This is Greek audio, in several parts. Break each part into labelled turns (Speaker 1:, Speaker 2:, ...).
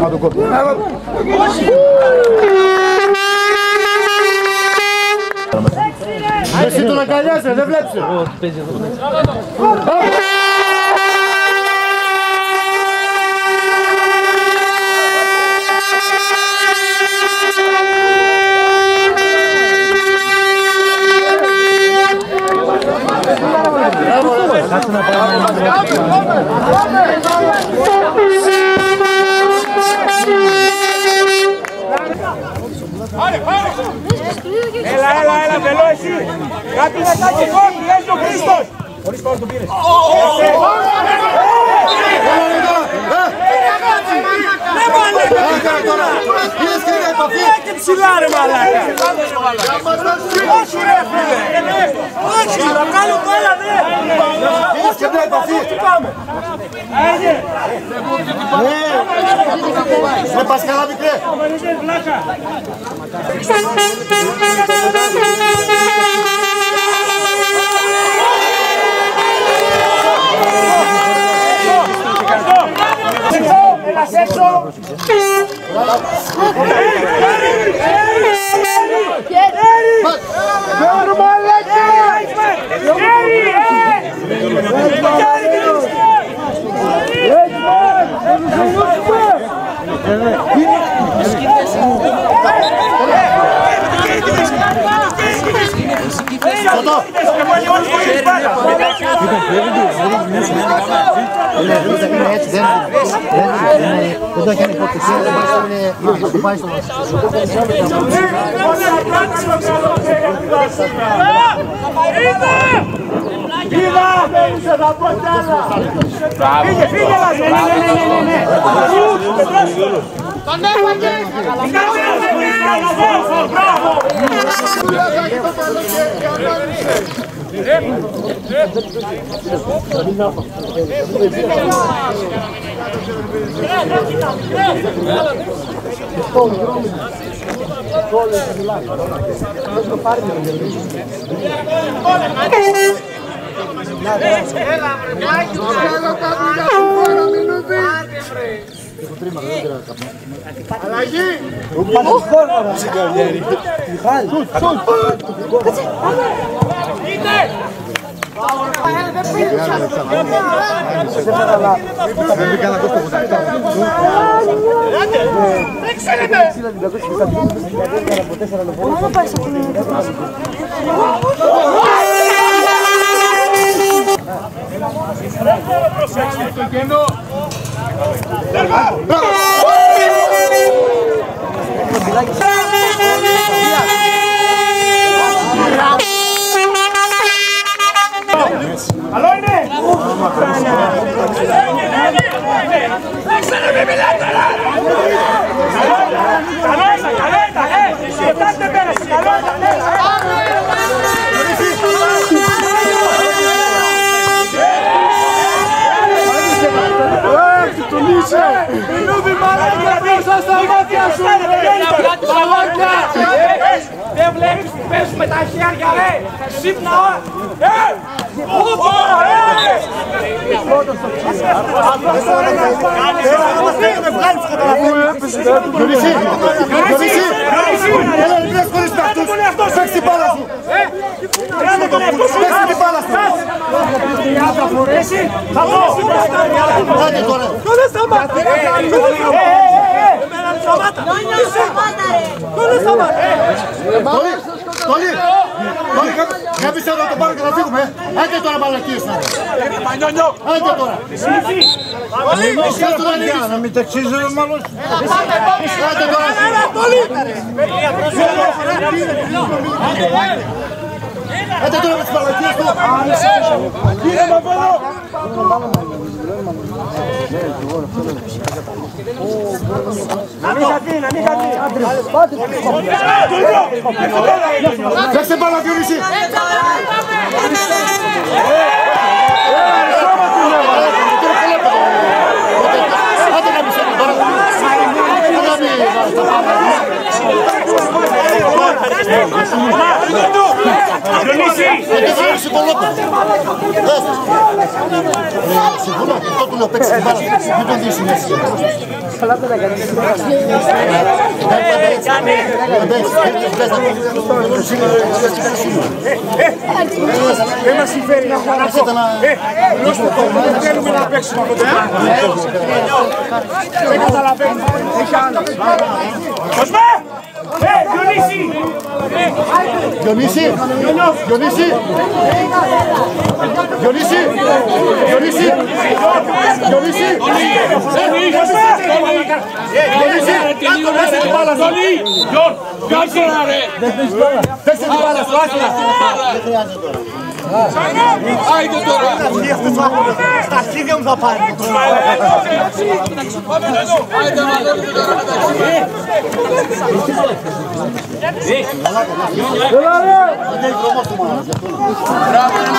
Speaker 1: Μα το κόψω. Εσύ τον αγκαλιάζε, δεν βλέπεις.
Speaker 2: Έλα, έλα, έλα, βελό εσύ. Κάτι να κάνει κόμπι, έχει ο Χρήστος. Χωρίς κόμπι τον πήρες. Και ψηλά ρε μαλάκα. Όχι ρε φίλε. Όχι, να κάνω κόλλα ναι.
Speaker 1: Και μια επαφή.
Speaker 2: Τι πάμε. Έγινε.
Speaker 1: Με πας καλά μικρέ. Είναι έτσι, δεν είναι. Δεν το κάνει υποτυχία, δεν πάει στο- δεν πάει στο
Speaker 2: Είδα! Είσαι θα πω κι άλλα! Φύγε, φύγε μας! Ναι, ναι, ναι, ναι, ναι, ναι. Τον έφαγε! Μπράβο! Αλλαγή! Πάτσε Καλό είναι! Καλό ήταν, καλό ήταν, ε! Κοιτάξτε δεν πέρασε, καλό ήταν, ναι!
Speaker 1: Τον είσαι!
Speaker 2: Μιλούδι μαλάκα, μέσα στα μάτια σου, Μαλάκα! Δεν βλέπεις που παίζουν με τα χέρια, ρε! Ξύπνα όλα! Ε! Ωπα, ε!
Speaker 1: Διονύση! Διονύση! Έλα, μην ασχολείσαι με αυτούς! Παίξε την μπάλα σου!
Speaker 2: Κράτε τον εαυτό σου!
Speaker 1: Παίξε την μπάλα σου!
Speaker 2: Εσύ, θα πω!
Speaker 1: Άντε τώρα!
Speaker 2: Κόλλε σταμάτα! Ε, ε, ε, ε! Εμένα σταμάτα! Κόλλε σταμάτα!
Speaker 1: Τόλι! Τόλι! Τόλι, κάποιος θέλω να το πάρω και να φύγουμε! Άντε τώρα μαλακίες να Άντε τώρα! Κάτω να ανοίγεις! Να μην ταξίζει ο μάλλον! Άντε τώρα! Άντε τώρα με τις μαλακίες του! Παίξε μπάλα Διονύση! Άντε να μισέ τώρα! Άντε να μην-
Speaker 3: Διονύση!
Speaker 1: Συμφωνώ, αυτό του λέω παίξει την μπάλα. Μην τον δεις συνέχεια.
Speaker 2: Δεν μας συμφέρει να χωράμε. Θέλουμε να παίξουμε από το Δεν καταλαβαίνω. Έχει άλλο.
Speaker 3: Κοσμέ! Ε, Διονύση!
Speaker 1: Διονύση! Διονύση! Διονύση! Διονύση! Διονύση! Πέσε την μπάλα σου, άσχημα. Δεν χρειάζεται τώρα.
Speaker 4: Άιντε τώρα!
Speaker 1: Στα αρχίδια μου θα πάρει.
Speaker 4: Άιντε μαζεύετε τώρα μεταξύ!
Speaker 1: Δεν έχει δρόμο στο μάνα, γι' αυτό.
Speaker 4: Μπράβο ρε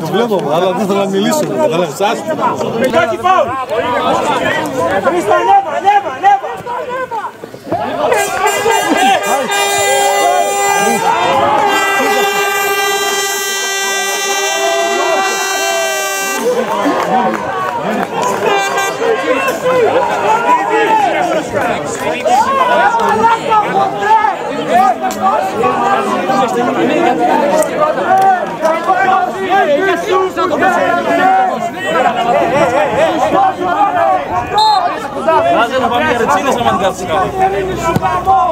Speaker 5: Το βλέπω, αλλά δεν θέλω να μιλήσω. Καταλάβεις, άσχημα.
Speaker 3: Πετάκι φάουλ! Χρήστο, Γεια, γεια, γεια, ρε, γεια!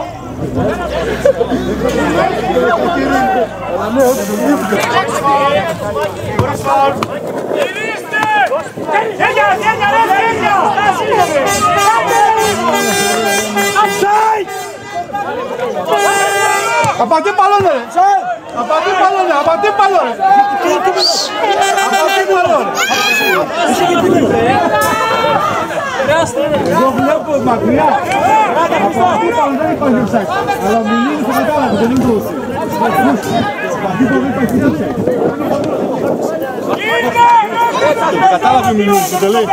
Speaker 2: Απαντή παλό ρε. Απαντή παλό ρε. Απαντή παλό ρε. Απαντή παλό ρε. Εγώ βλέπω μακριά. Απαντή παλό δεν υπάρχει offside. Αλλά ο Μιλίνης το κατάλαβε, δεν είναι το offside. Απαντή παλό δεν υπάρχει offside.
Speaker 5: Κατάλαβε μιλούς, το λέει.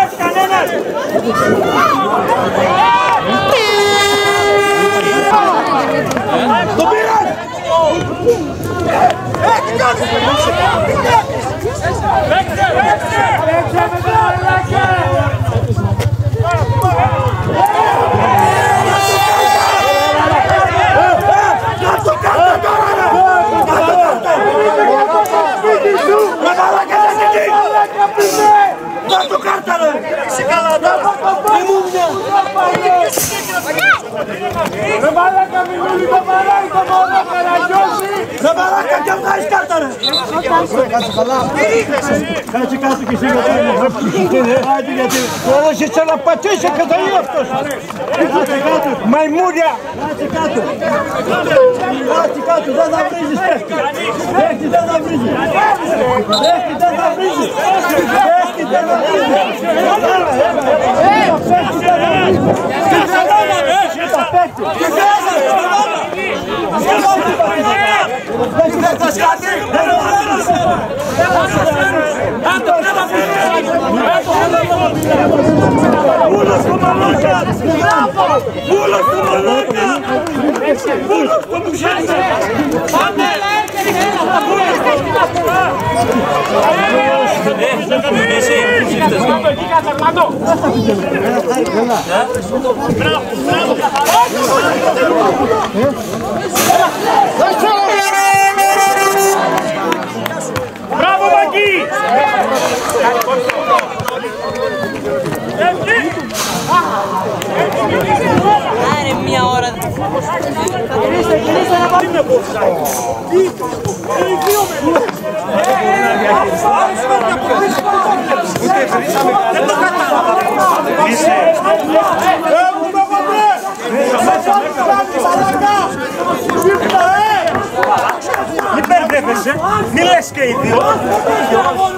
Speaker 2: Το πήραν! Ρε μαλάκα μη μιλεί το μαλάι το μόνο καραγκιόζι Ρε μαλάκα και βγάζεις κάρτα ρε Κάτσε καλά Κάτσε κάτω και εσύ γιατί είναι Άντε γιατί Τώρα σε τσαλαπατήσει και θα είναι αυτός Κάτσε κάτω Μαϊμούρια Κάτσε κάτω Κάτσε κάτω δεν θα βρίζεις παίχτη Παίχτη perto. Pulos como nunca! Pulos como nunca! Pulos como nunca! Bravo, bravo! Βρίζεις Παίχτη δεν θα βρίζεις
Speaker 5: Μην μπερδεύεσαι, μη λες και οι δύο.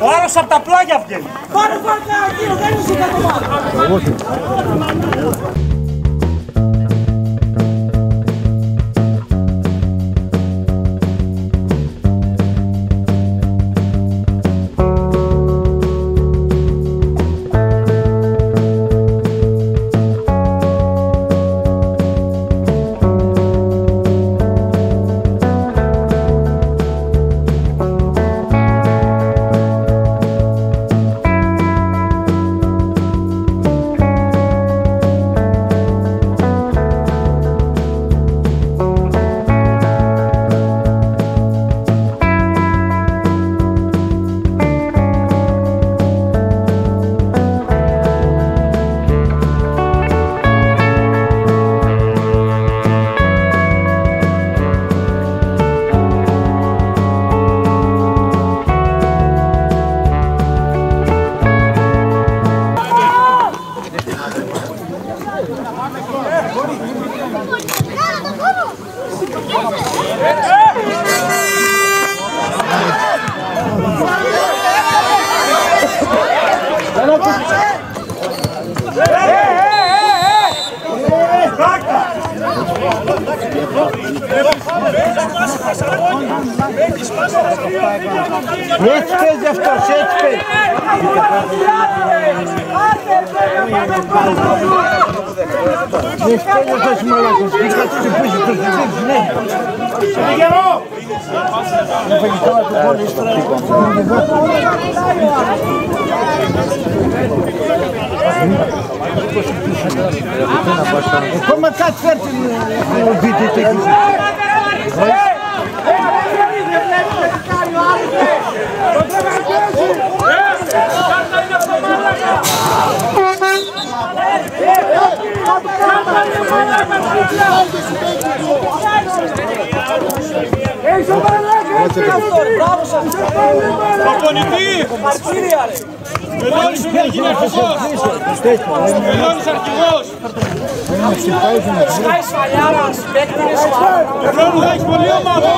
Speaker 5: Ο άλλος από τα πλάγια βγαίνει.
Speaker 2: Πάρε πάρε εκεί, δεν είσαι κατωμά.
Speaker 5: Έτσι παίζει αυτός, έτσι παίζει. Έτσι παίζει αυτός ο μαλάκος. Τι κάτσε που είσαι, το κοιτάξεις, ναι. Να φαγεις τώρα το πόλο, ύστερα. Ακόμα κάτι φέρτε μου δείτε εκεί.
Speaker 2: Προπονητή! Μαρτύρια ρε! Μελώνης είναι αρχηγός! Μελώνης αρχηγός! Σκάι Σφαλιάρας, παίκτης Μελώνης θα έχεις πολύ ομάδα!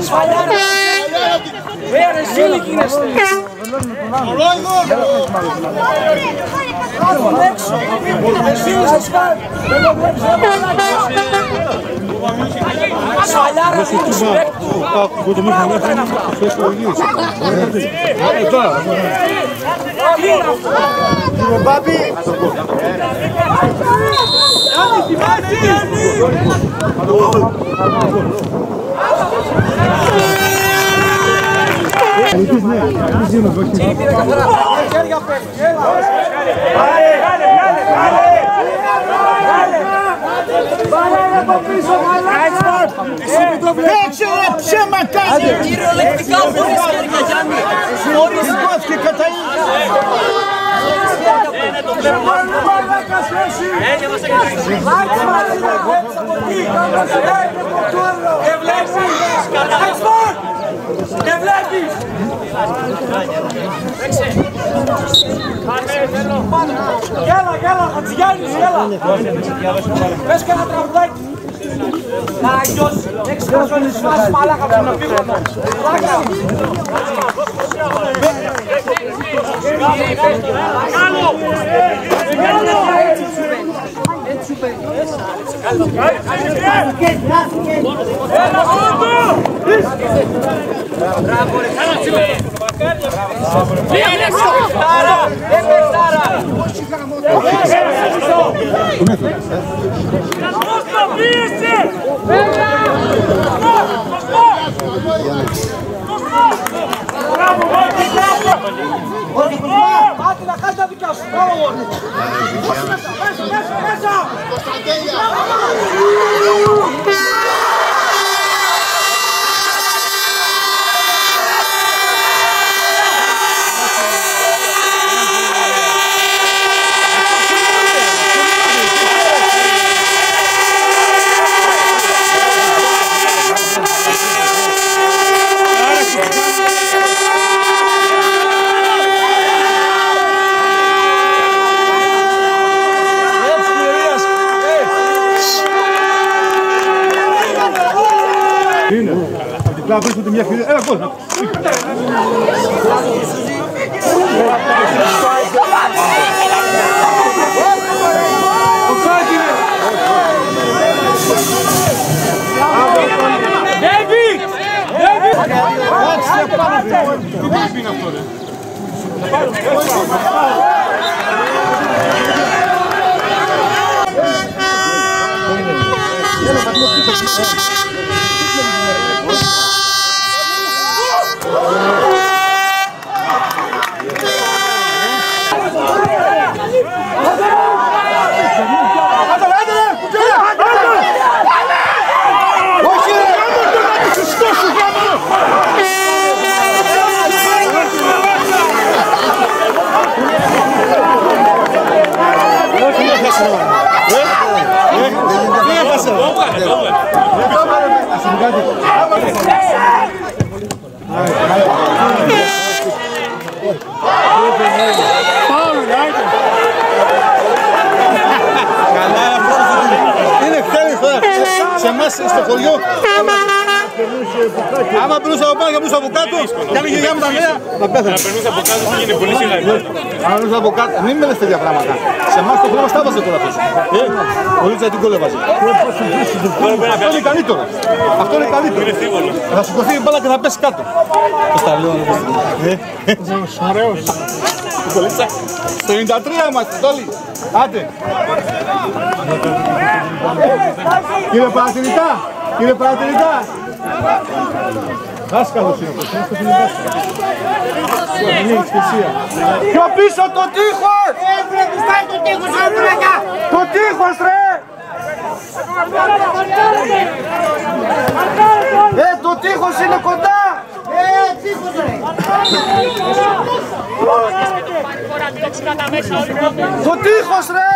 Speaker 2: Σφαλιάρας! Ε, ρε ζήλοι γίνεστε! Κάτω έξω! Ζήλοι σας κάνει! Δεν το βλέπεις, δεν Σφαλιάρας, του παίκτου! Τι είναι αυτό!
Speaker 5: Μπάμπη, παίξε ρε ψέμα Чем
Speaker 2: оказывается? Кирилл Электрикал, Борис Керка,
Speaker 5: Джанни. Борис
Speaker 2: Ковский, Катаин. Eksport! Δεν βλέπεις! Γέλα, γέλα, Χατζηγιάννης, γέλα! Πες και ένα τραγουδάκι! Να αγιώσει, έχεις χάσει φάση μαλάκα από τον πίγονο. Πλάκα! Καλό! Έτσι σου παίρνει. Έτσι σου παίρνει. Είναι παιχτάρα! Είναι παιχτάρα! Πάτε να κάνεις τα δικιά σου! Μπράβο, Βόρνη! Μέσα, μέσα, μέσα,
Speaker 5: Από την πλάτη βρίσκονται μια φιλία. Έλα, πώς. Είναι χτέλης τώρα. Σε εμάς στο χωριό. Άμα περνούσα από πάνω και περνούσα από κάτω, κι αν η γιαγιά μου τα νέα, θα πέθανε.
Speaker 6: περνούσε από κάτω πήγαινε πολύ σιγά.
Speaker 5: Αν περνούσα από κάτω, μην με λες τέτοια πράγματα. Σε εμάς το χρόνο στάβασε τώρα αυτός. Ε, ο Λίτσα την κόλεβαζε. Αυτό είναι καλύτερο. Αυτό είναι καλύτερο. Θα σηκωθεί η μπάλα και θα πέσει κάτω. Πώς τα λέω, ε. Ωραίος. Στο 93 είμαστε όλοι. Άντε. Κύριε Παρατηρητά, κύριε Παρατηρητά. Δάσκαλος είναι αυτός, είναι στο φίλο δάσκαλος. Είναι εκκλησία.
Speaker 2: Πιο πίσω το τείχος! Το τείχος ρε! Ε, το τείχος είναι κοντά! Το τείχος ρε!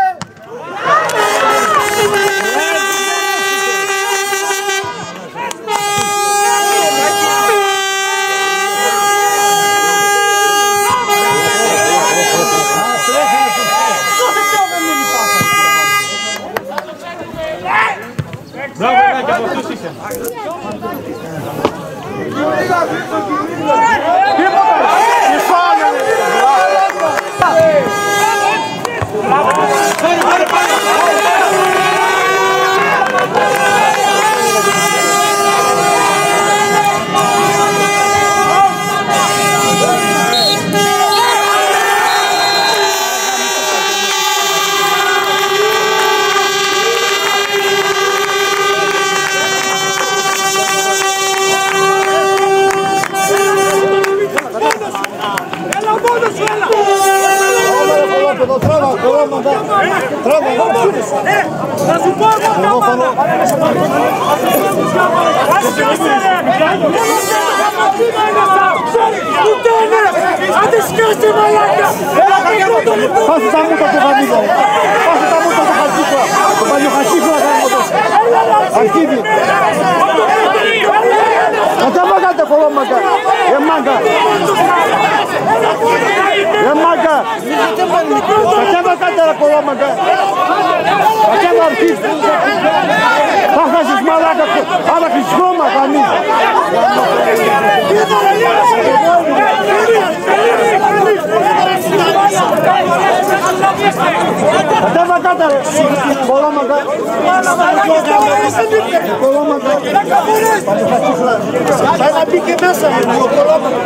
Speaker 2: Κατέβα αρχίδι! Θα χάσεις μαλάκα! Άρα έχεις χρώμα κανείς! Κατέβα κάτω ρε! Κολόμακα! Κολόμακα! Θα να μπει και μέσα ρε! Κολόμακα!